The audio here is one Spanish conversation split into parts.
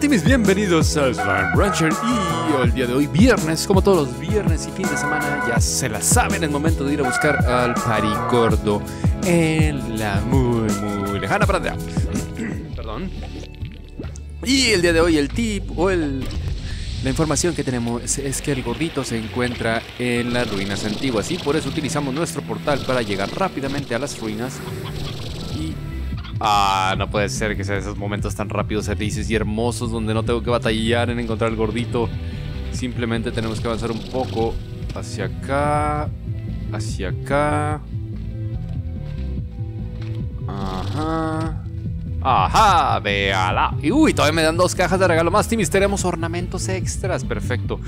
¿Qué mis Bienvenidos a Slime Rancher y el día de hoy, viernes, como todos los viernes y fin de semana, ya se la saben, el momento de ir a buscar al Paricordo en la muy, muy lejana pradera. Perdón. Y el día de hoy el tip o el, la información que tenemos es que el gordito se encuentra en las ruinas antiguas y por eso utilizamos nuestro portal para llegar rápidamente a las ruinas y Ah, no puede ser que sean esos momentos tan rápidos, felices y hermosos donde no tengo que batallar en encontrar al gordito. Simplemente tenemos que avanzar un poco hacia acá, hacia acá. Ajá. Ajá, véala. Y uy, todavía me dan dos cajas de regalo más. Timis, tenemos ornamentos extras. Perfecto.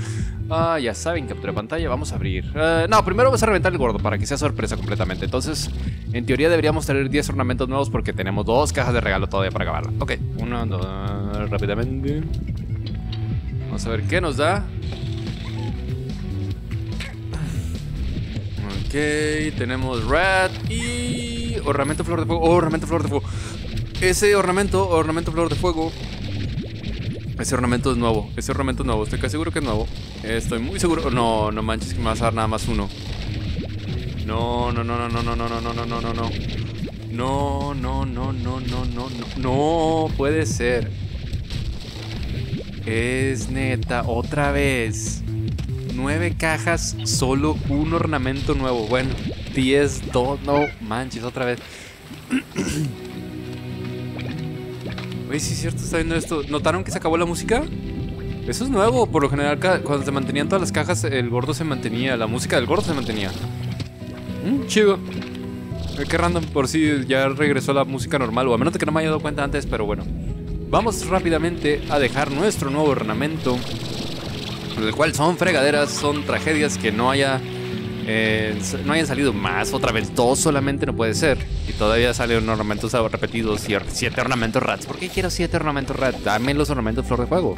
Ah, ya saben, captura de pantalla. Vamos a abrir. Eh, no, primero vamos a reventar el gordo para que sea sorpresa completamente. Entonces, en teoría deberíamos tener 10 ornamentos nuevos porque tenemos dos cajas de regalo todavía para acabarla. Ok, uno, dos, rápidamente. Vamos a ver qué nos da. Ok, tenemos red y ornamento flor de fuego. Oh, ornamento flor de fuego. Ese ornamento, ornamento flor de fuego. Ese ornamento es nuevo. Ese ornamento es nuevo. Estoy casi seguro que es nuevo. Estoy muy seguro. No, no manches que me vas a dar nada más uno. No, no, no, no, no, no, no, no, no, no, no, no. No, no, no, no, no, no, no. No puede ser. Es neta, otra vez. Nueve cajas, solo un ornamento nuevo. Bueno, 10, 2, no manches, otra vez. Oye, sí es cierto, está viendo esto. ¿Notaron que se acabó la música? Eso es nuevo. Por lo general, cuando se mantenían todas las cajas, el gordo se mantenía. La música del gordo se mantenía. Mm, chido. Qué random por si ya regresó la música normal. O a menos que no me haya dado cuenta antes, pero bueno. Vamos rápidamente a dejar nuestro nuevo ornamento. El cual son fregaderas, son tragedias que no haya eh, no hayan salido más, otra vez dos solamente no puede ser. Y todavía salen ornamentos repetidos y siete ornamentos rats. ¿Por qué quiero siete ornamentos rats? Dame los ornamentos flor de fuego.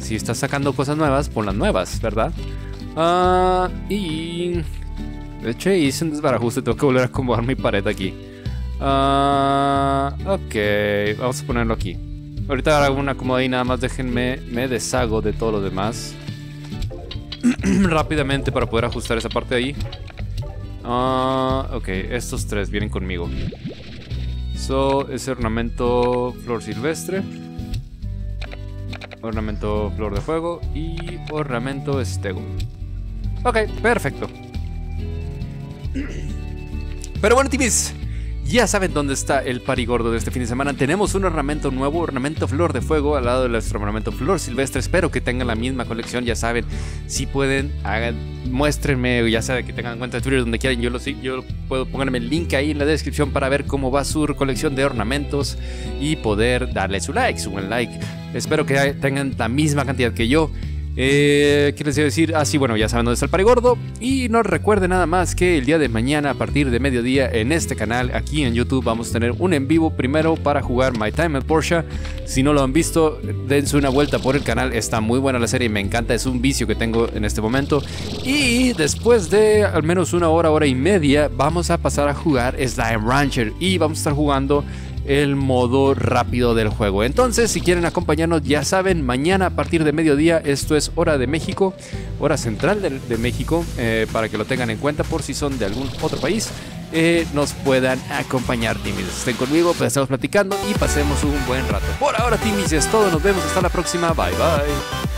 Si estás sacando cosas nuevas, pon las nuevas, ¿verdad? Ah, y... De hecho hice un desbarajuste, tengo que volver a acomodar mi pared aquí. Ah, ok, vamos a ponerlo aquí. Ahorita hago una acomoda y nada más déjenme, me deshago de todo lo demás. rápidamente para poder ajustar esa parte de ahí. Ah, ok, estos tres vienen conmigo. So, ese ornamento flor silvestre. Ornamento flor de fuego y ornamento estego. Ok, perfecto. Pero bueno, timis, ya saben dónde está el parigordo de este fin de semana. Tenemos un ornamento nuevo, ornamento flor de fuego al lado de nuestro ornamento flor silvestre. Espero que tengan la misma colección, ya saben. Si pueden, hagan, muéstrenme, ya sea que tengan cuenta de Twitter donde quieran. Yo lo yo puedo ponerme el link ahí en la descripción para ver cómo va su colección de ornamentos y poder darle su like, su buen like. Espero que tengan la misma cantidad que yo. Eh, ¿Qué les iba a decir? Ah, sí, bueno, ya saben dónde está el Parigordo. Y no recuerden nada más que el día de mañana, a partir de mediodía, en este canal, aquí en YouTube, vamos a tener un en vivo primero para jugar My Time at Porsche. Si no lo han visto, dense una vuelta por el canal. Está muy buena la serie me encanta. Es un vicio que tengo en este momento. Y después de al menos una hora, hora y media, vamos a pasar a jugar Slime Rancher. Y vamos a estar jugando el modo rápido del juego. Entonces, si quieren acompañarnos, ya saben, mañana a partir de mediodía, esto es hora de México, hora central de, México, eh, para que lo tengan en cuenta por si son de algún otro país. Eh, nos puedan acompañar, Timis. Estén conmigo, pues estamos platicando y pasemos un buen rato. Por ahora, Timis, es todo. Nos vemos hasta la próxima. Bye, bye.